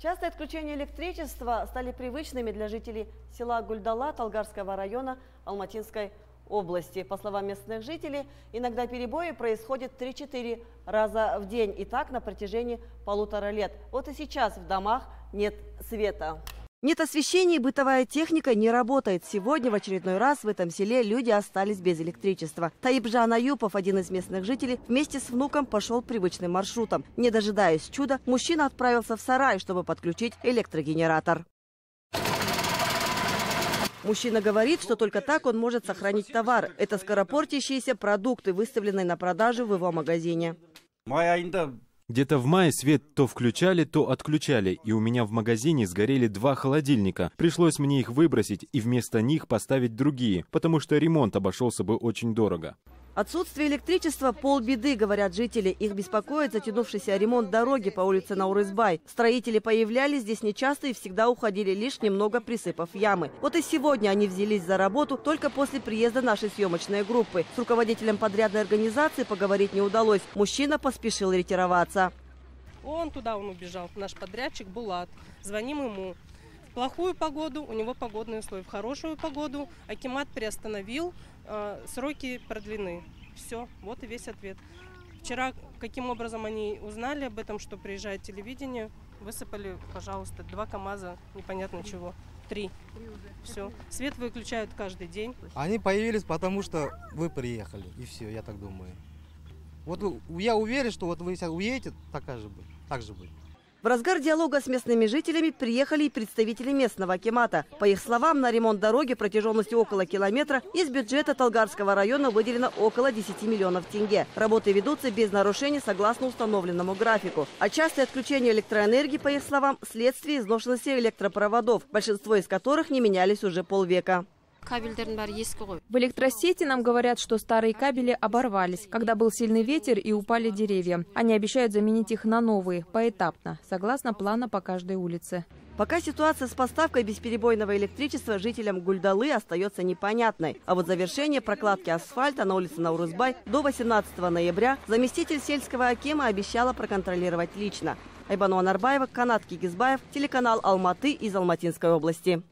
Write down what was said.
Частые отключения электричества стали привычными для жителей села Гульдала Талгарского района Алматинской области. По словам местных жителей, иногда перебои происходят 3-4 раза в день. И так на протяжении полутора лет. Вот и сейчас в домах нет света. Нет освещения и бытовая техника не работает. Сегодня в очередной раз в этом селе люди остались без электричества. Таибжан Аюпов, один из местных жителей, вместе с внуком пошел привычным маршрутом. Не дожидаясь чуда, мужчина отправился в сарай, чтобы подключить электрогенератор. Мужчина говорит, что только так он может сохранить товар. Это скоропортящиеся продукты, выставленные на продажу в его магазине. Где-то в мае свет то включали, то отключали, и у меня в магазине сгорели два холодильника. Пришлось мне их выбросить и вместо них поставить другие, потому что ремонт обошелся бы очень дорого. Отсутствие электричества – полбеды, говорят жители. Их беспокоит затянувшийся ремонт дороги по улице Наурызбай. Строители появлялись здесь нечасто и всегда уходили лишь немного присыпав ямы. Вот и сегодня они взялись за работу только после приезда нашей съемочной группы. С руководителем подрядной организации поговорить не удалось. Мужчина поспешил ретироваться. Он туда он убежал, наш подрядчик Булат. Звоним ему. Плохую погоду у него погодные условия, в хорошую погоду Акимат приостановил, э, сроки продлены. Все, вот и весь ответ. Вчера каким образом они узнали об этом, что приезжает телевидение, высыпали, пожалуйста, два КАМАЗа, непонятно чего. Три. Все. Свет выключают каждый день. Они появились, потому что вы приехали. И все, я так думаю. Вот я уверен, что вот вы сейчас уедете, так же будет. Так же будет. В разгар диалога с местными жителями приехали и представители местного акимата. По их словам, на ремонт дороги протяженностью около километра из бюджета Толгарского района выделено около 10 миллионов тенге. Работы ведутся без нарушений согласно установленному графику. А частые отключения электроэнергии, по их словам, следствие изношенности электропроводов, большинство из которых не менялись уже полвека. В электросети нам говорят, что старые кабели оборвались, когда был сильный ветер и упали деревья. Они обещают заменить их на новые, поэтапно, согласно плана по каждой улице. Пока ситуация с поставкой бесперебойного электричества жителям Гульдалы остается непонятной. А вот завершение прокладки асфальта на улице Наурызбай до 18 ноября заместитель сельского акима обещала проконтролировать лично. Айбану Анарбаева, Канат Кигизбаев, телеканал Алматы из Алматинской области.